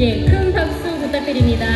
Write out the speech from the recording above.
예, 큰 박수 부탁드립니다.